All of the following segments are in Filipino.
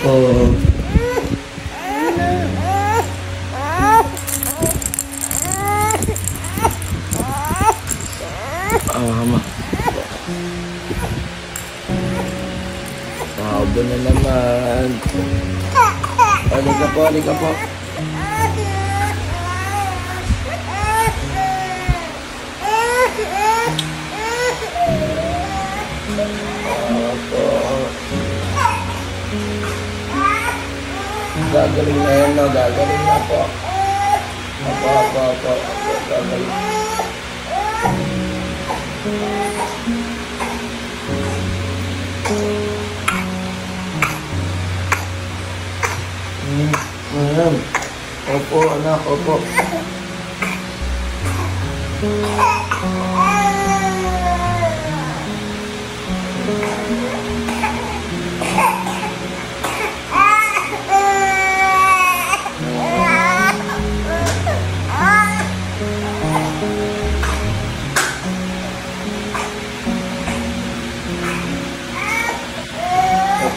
Opo. Ah, ma. Sabo na naman. Halika po, halika po. Opo. Gagaling na yan, no? Gagaling na po. Opo, opo, opo. Opo, Gagaling. Hmm, ayan. Opo, anak, opo. Opo,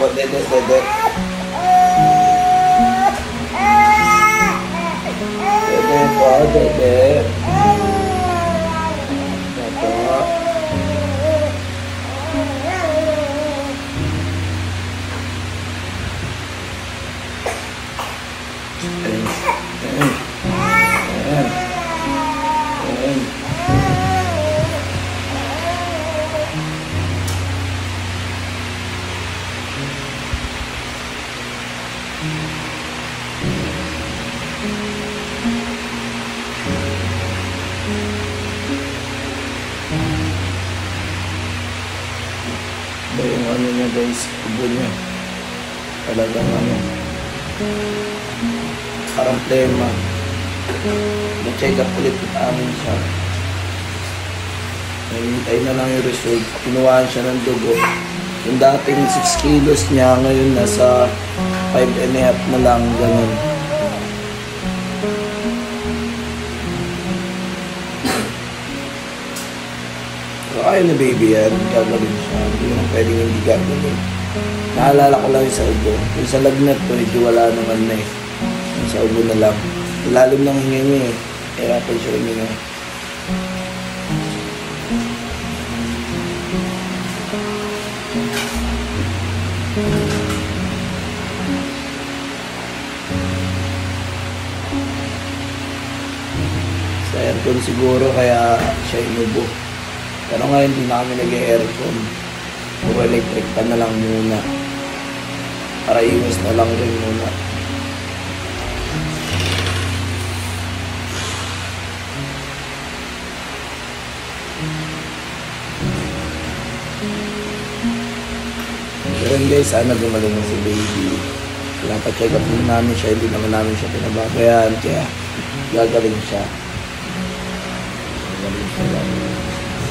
poder defender. Bebê, pode beber. Niya guys, ubo niya. Talagang ano. Parang plema. Na-check up ulit namin siya. Nahihintay na lang yung result. Kinuhaan siya ng dugo. Yung dating 6 kilos niya, ngayon nasa 5 and a half na lang, ganun. Ayaw na baby yan, gagawin siya. Hindi naman pwedeng hindi gagawin. Naalala ko lang yung sa ubo. Yung sa lagnat hindi wala naman na eh. Yung sa ubo na lang. Lalim ng hinga niya eh. Hirapan siya huminga. Sa aircon siguro kaya siya inubo. Pero ngayon hindi na kami nag-aircon. Puro electric pa na lang muna. Para iwas na lang rin muna. Pero hindi, sana gumaling na si baby. Pinapacheck up din namin siya, hindi naman namin siya pinababayaan. Kaya gagaling siya. Gagaling siya. Gagaling. Siya.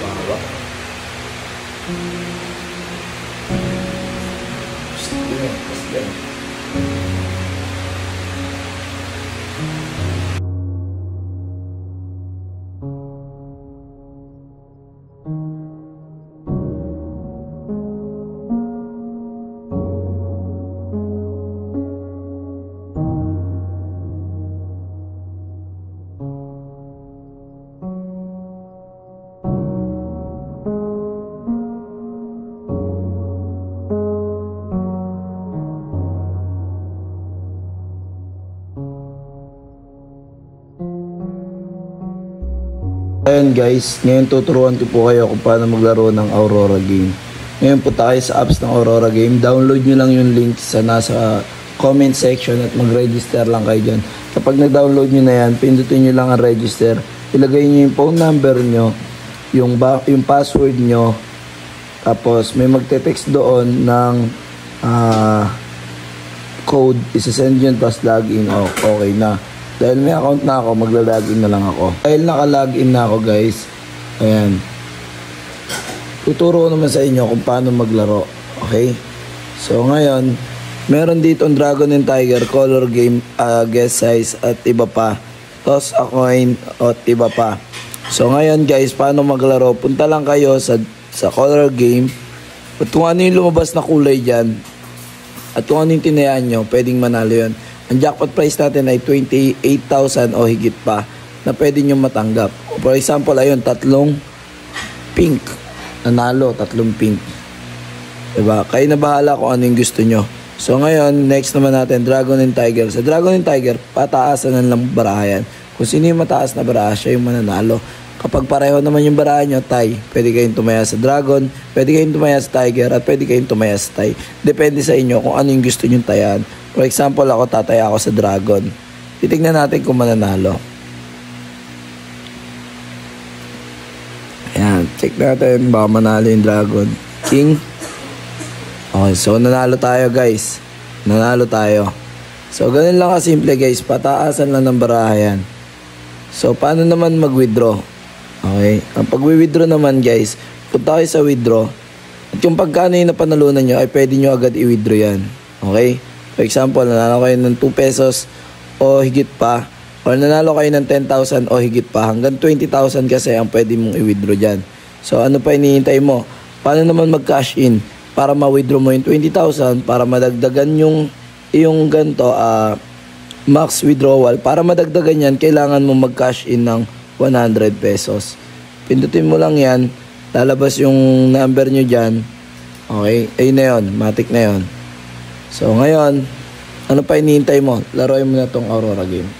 bahwa Ayan guys, ngayon tuturuan ko po kayo kung paano maglaro ng Aurora game. Ngayon po tayo sa apps ng Aurora game. Download nyo lang yung link sa nasa comment section at mag-register lang kayo dyan. Kapag nag-download nyo na yan, pindutin nyo lang ang register. Ilagay nyo yung phone number nyo, yung, yung password nyo, tapos may magte-text doon ng ah, code, isa-send yun, tapos login. Oh, okay na. Dahil may account na ako, magla-login na lang ako. Dahil naka-login na ako guys, ayan. Tuturo naman sa inyo kung paano maglaro. Okay? So ngayon, meron dito ang Dragon and Tiger, color game, ah, guest size, at iba pa. Toss a coin, at iba pa. So ngayon guys, paano maglaro? Punta lang kayo sa, sa color game. At kung ano yung lumabas na kulay dyan, at kung ano yung tinayaan nyo, pwedeng manalo yun. Ang jackpot price natin ay 28,000 o higit pa na pwede nyo matanggap. For example, ayun, tatlong pink. Nanalo, tatlong pink. Diba? Kayo na bahala kung ano yung gusto nyo. So ngayon, next naman natin, Dragon and Tiger. Sa Dragon and Tiger, pataasan na lang baraha. Kung sino yung mataas na baraha, siya yung mananalo. Kapag pareho naman yung baraha nyo, tie, pwede kayong tumaya sa Dragon, pwede kayong tumaya sa Tiger, at pwede kayong tumaya sa tie. Depende sa inyo kung ano yung gusto nyo tayan. For example, ako tataya ako sa Dragon. Titignan natin kung mananalo. Ayan, check natin. Baka manalo yung Dragon. King. Okay, so nanalo tayo guys. Nanalo tayo. So, ganun lang kasimple guys. Pataasan lang ng baraha yan. So, paano naman mag-withdraw? Okay. Ang pag-withdraw naman guys, punta kayo sa withdraw. At yung pagkano yung napanalunan nyo, ay pwede nyo agad i-withdraw yan. Okay? For example, nanalo kayo ng 2 pesos o higit pa. Or nanalo kayo ng 10,000 o higit pa. Hanggang 20,000 kasi ang pwede mong i-withdraw dyan. So, ano pa hinihintay mo? Paano naman mag-cash in? Para ma-withdraw mo yung 20,000, para madagdagan yung, yung ganito, ah, max withdrawal. Para madagdagan yan, kailangan mo mag-cash in ng 100 pesos. Pindutin mo lang yan, lalabas yung number nyo dyan. Okay, ayun na yun, matik na yun. So ngayon, ano pa hinihintay mo? Laruin mo na tong Aurora game.